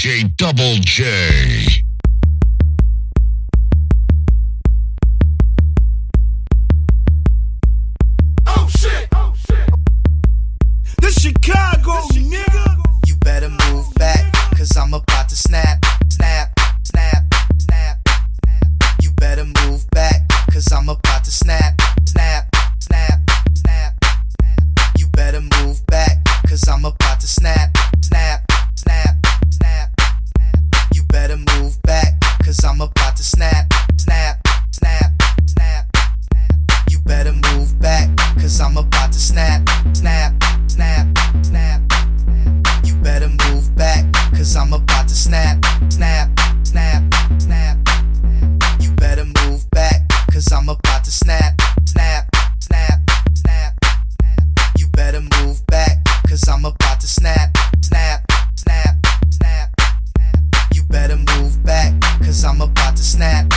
DJ Double J. I'm about to snap.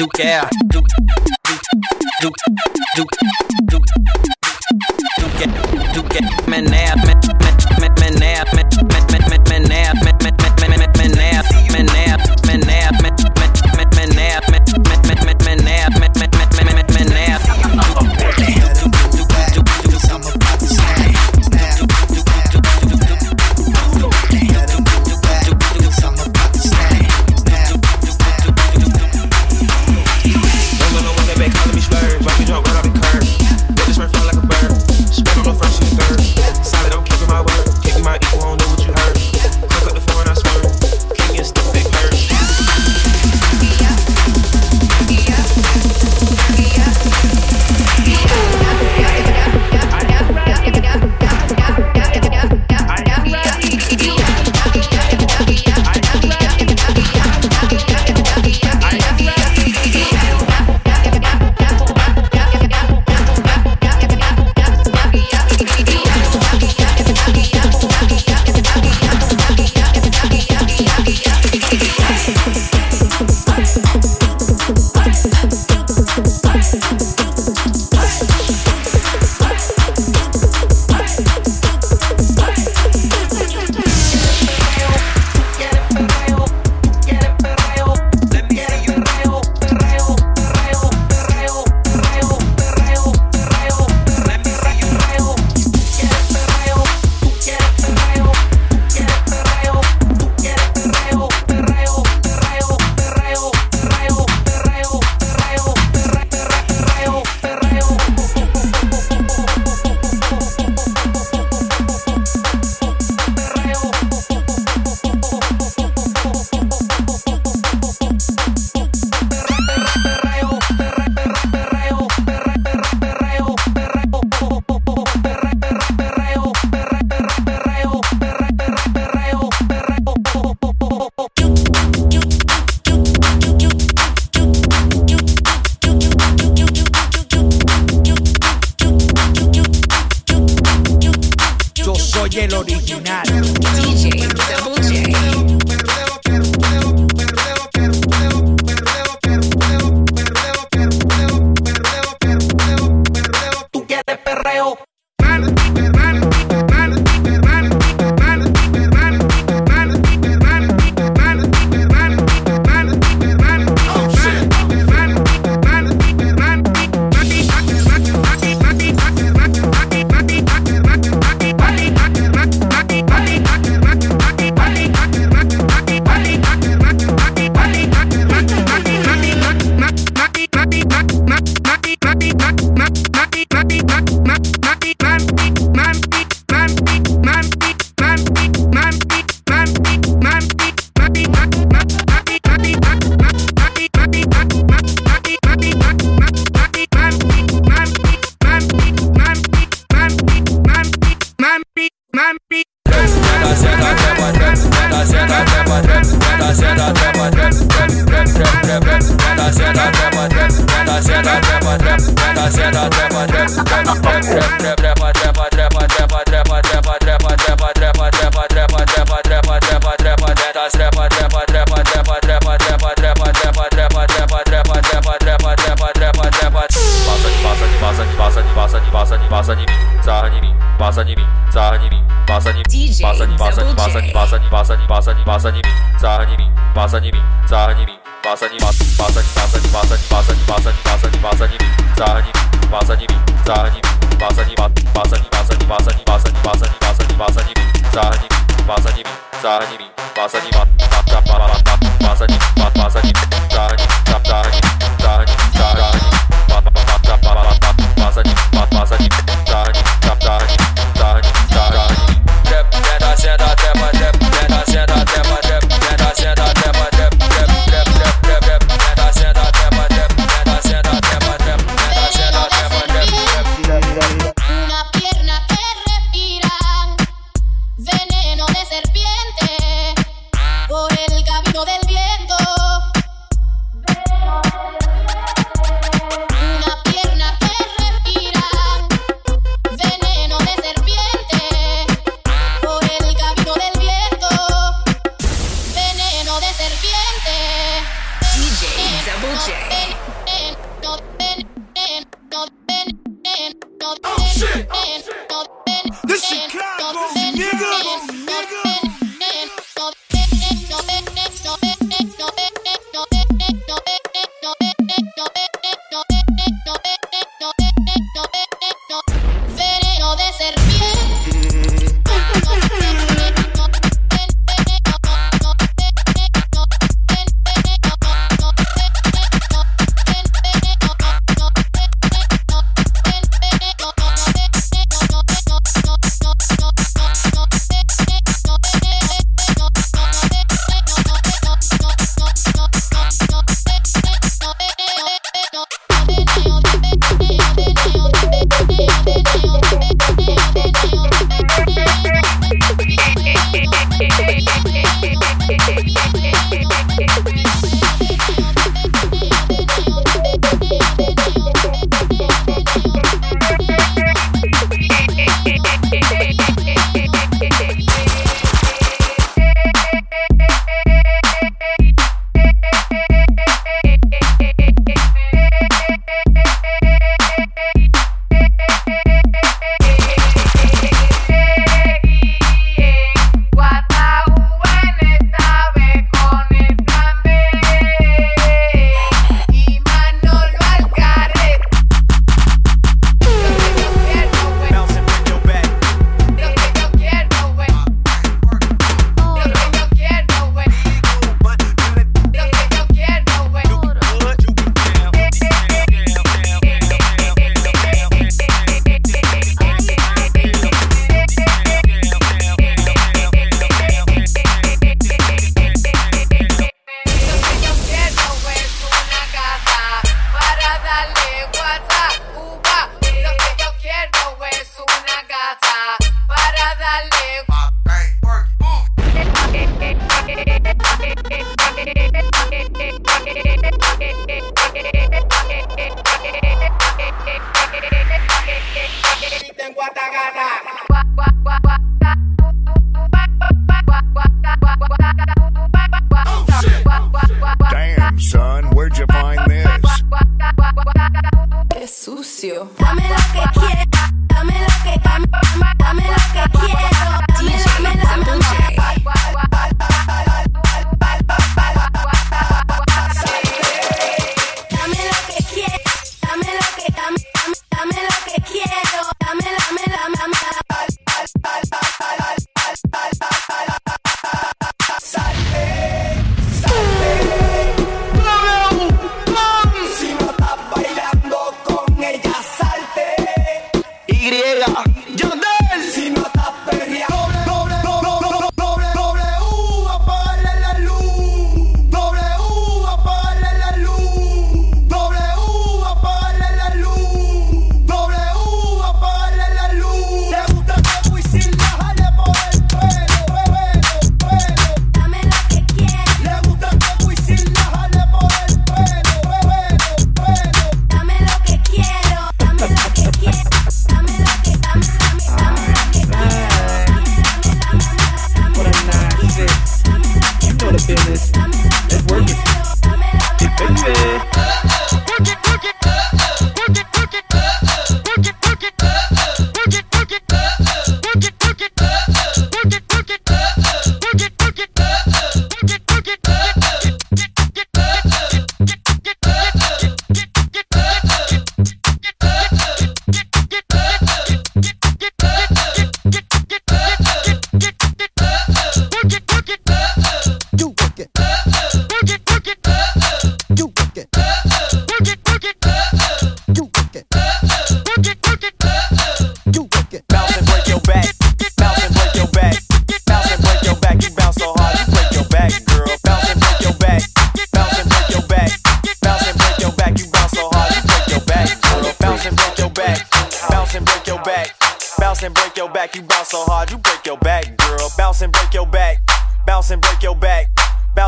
do, care do do, do, do, do. 马三一米，三一米，马三一米，三一米，马三一马马三马三马三马三马三马三马三一米，三一米，马三一米，三一米，马三一马马三马三马三马三马三马三马三一米，三一米，马三一米，三一米，马三一马马马马马马三一马马三一。Oh shit! Oh, shit.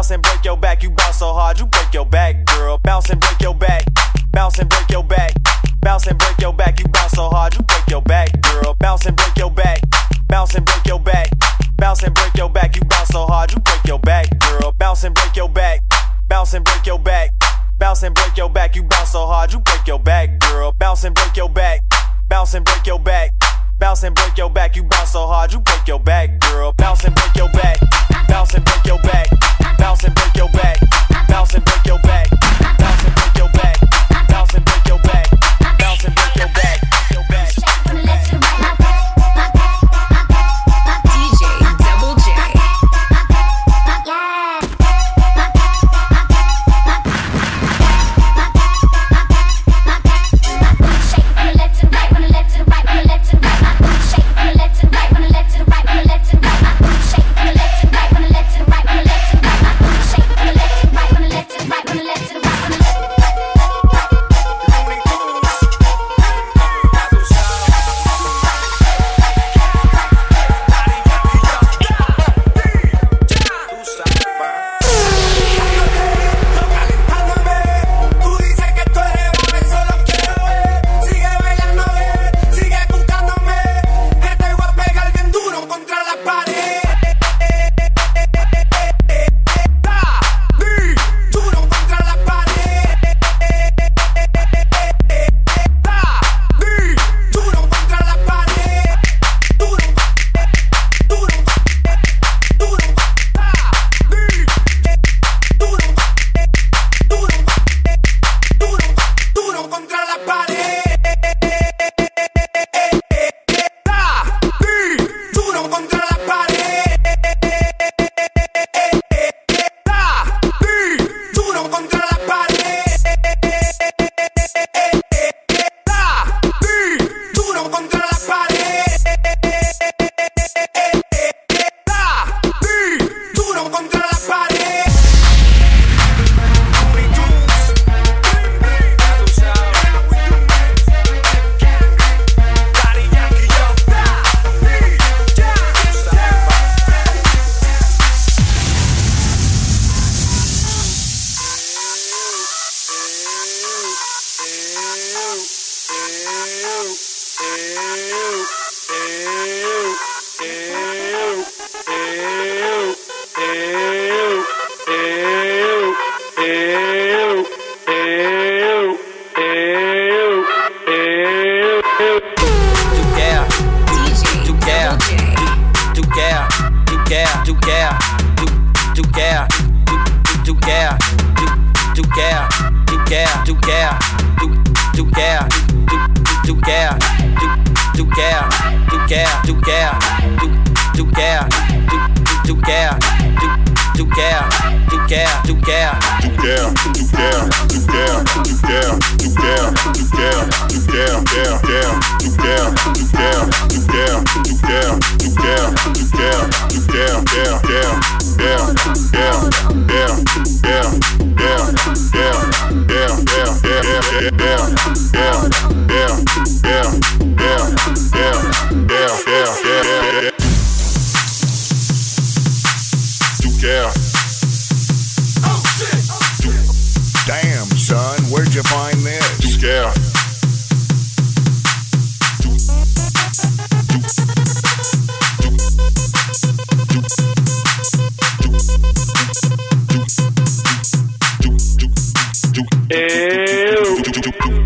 Bounce and break your back. You bounce so hard you break your back, girl. Bounce and break your back. Bounce and break your back. Bounce and break your back. You bounce so hard you break your back, girl. Bounce and break your back. Bounce and break your back. Bounce and break your back. You bounce so hard you break your back, girl. Bounce and break your back. Bounce and break your back. Bounce and break your back. You bounce so hard you break your back, girl. Bounce and break your back. Bounce and break your back. Bounce and break your back. You bounce so hard you break your back, girl. Bounce and break your back. Bounce and break your back. Bounce and break your back. Bounce and break your back. Bounce and break your back. Bounce and break your back. Bounce and break your back. Quer, tu quer, tu quer, tu tu quer, tu tu quer, tu tu quer, tu quer, tu quer, tu tu quer, tu tu quer, tu tu quer, tu quer, tu quer, tu tu quer, tu tu quer, tu tu quer, tu quer, tu quer. Tu quer, tu quer, tu quer, tu quer, tu quer, tu quer, tu quer, quer, quer, tu quer, tu quer, tu quer, tu quer, tu quer, tu quer, tu quer, quer, quer, quer, quer, quer, quer, quer, quer, quer, quer, quer, quer, Damn, Thank you.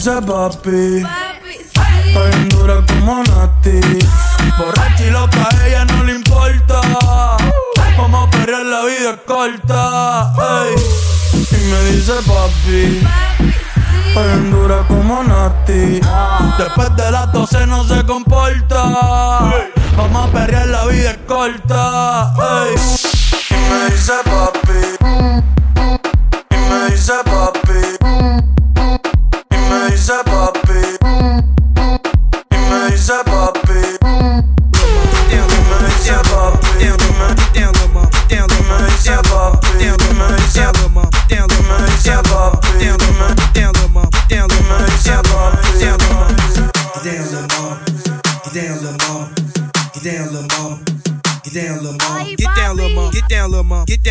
Dice papi, está bien dura como Nati. Borracha y loca, a ella no le importa. Vamos a perrear, la vida es corta. ey. Y me dice papi, bien dura como Nati. Después de las 12 no se comporta. Vamos a perrear, la vida es corta. ey. Y me dice papi, y me dice papi.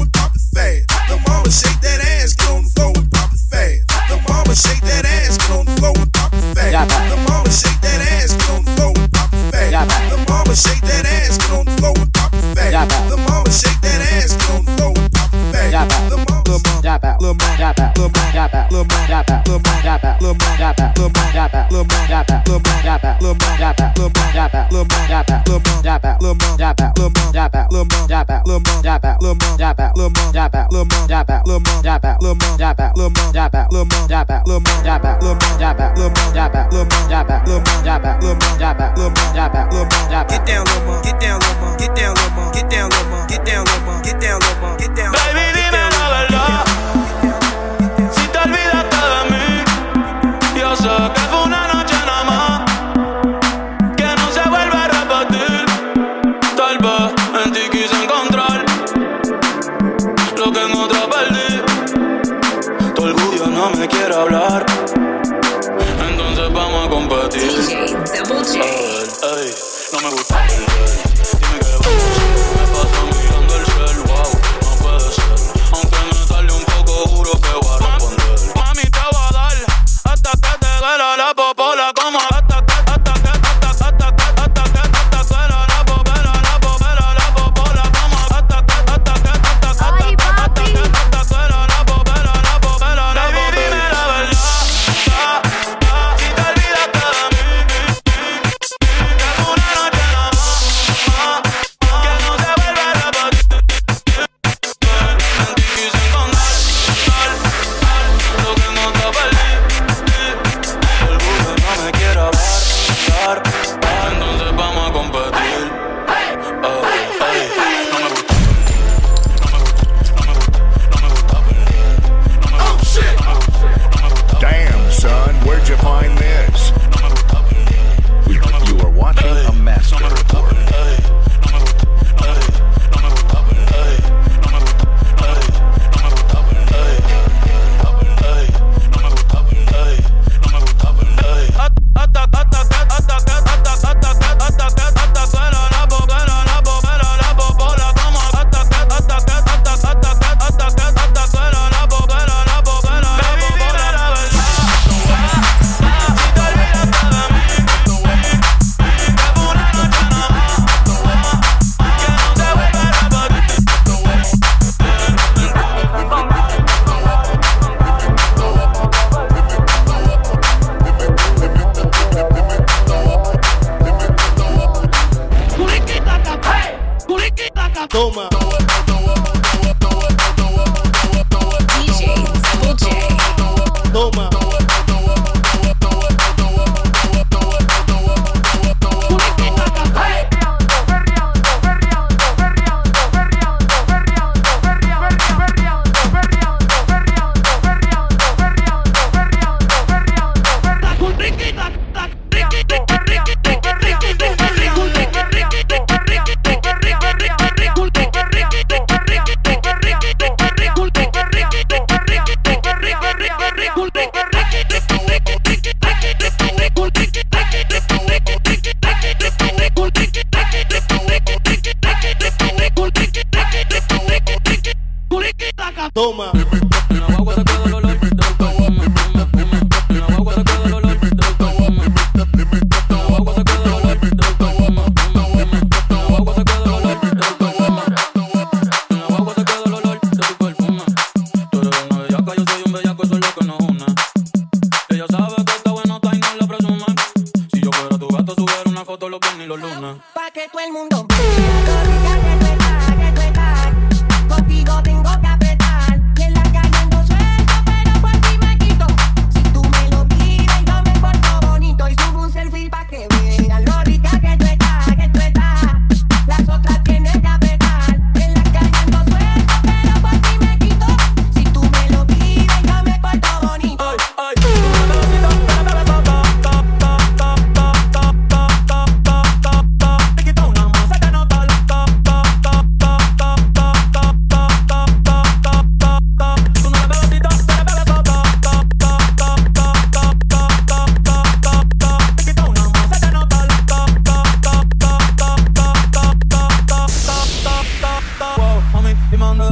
and pop it fast. The mama shake that ass, get on the floor and pop it fast. The mama shake that ass, get on the floor and pop it fast. The mama shake that ass, get on the floor and pop it fast. The mama shake that ass, get on the floor and pop it fast. The mama shake that ass, get on the floor and pop it fast. Get down, Loma, get down, Loma, get down, Loma, get down, Loma, get down, Loma, get down, Loma, get down, Loma. Baby, Suck. Toma.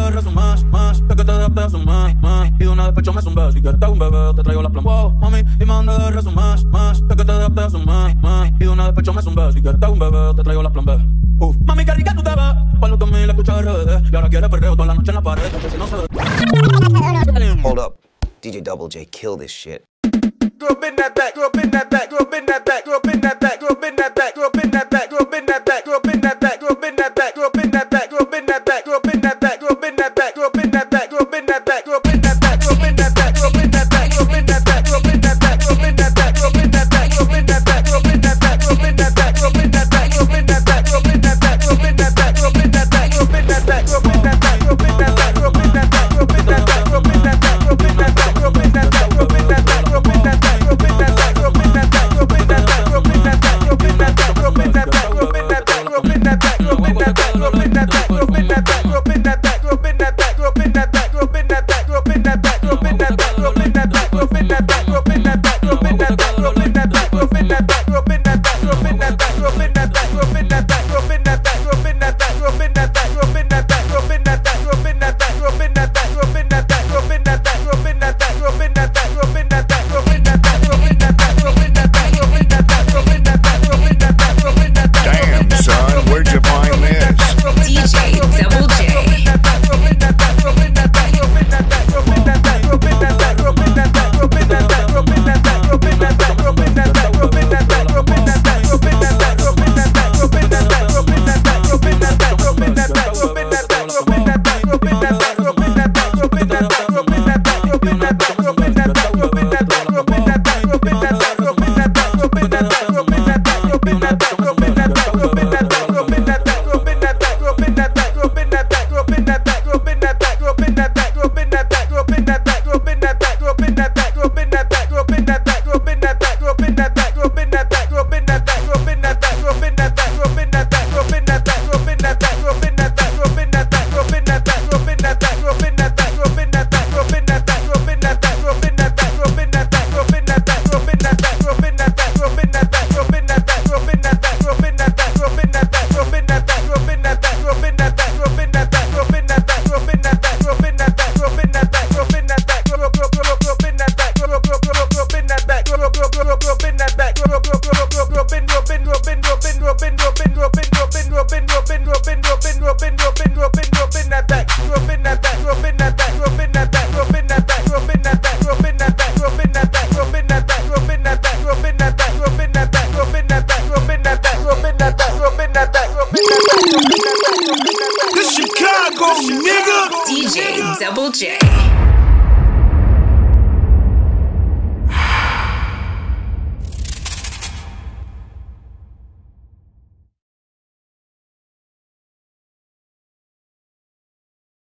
agarras un más, más, sé que te das un más, más. Y de una despecho me zumbas, si quieres te un bebé, te traigo la plan, wow, oh, mami. Y manda agarras un más, más, sé que te das un más, más. Y de una despecho me zumbas, si quieres te un bebé, te traigo la plan Uf. Mami, qué rica tú te vas, pa' los 2000 escuchas RBD. Y ahora quieres perreo toda la noche en la pared. Hold up, DJ Double J, kill this shit. Girl, bend that back, girl, bend that back, girl, bend that back, girl.